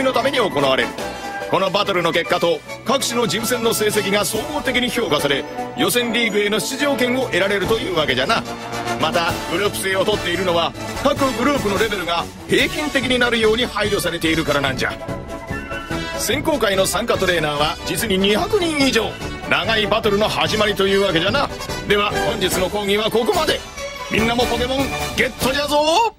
みのために行われる。このバトルの結果と各種の事務戦の成績が総合的に評価され予選リーグへの出場権を得られるというわけじゃな。またグループ制を取っているのは各グループのレベルが平均的になるように配慮されているからなんじゃ。選考会の参加トレーナーは実に200人以上。長いバトルの始まりというわけじゃな。では本日の講義はここまで。みんなもポケモンゲットじゃぞ。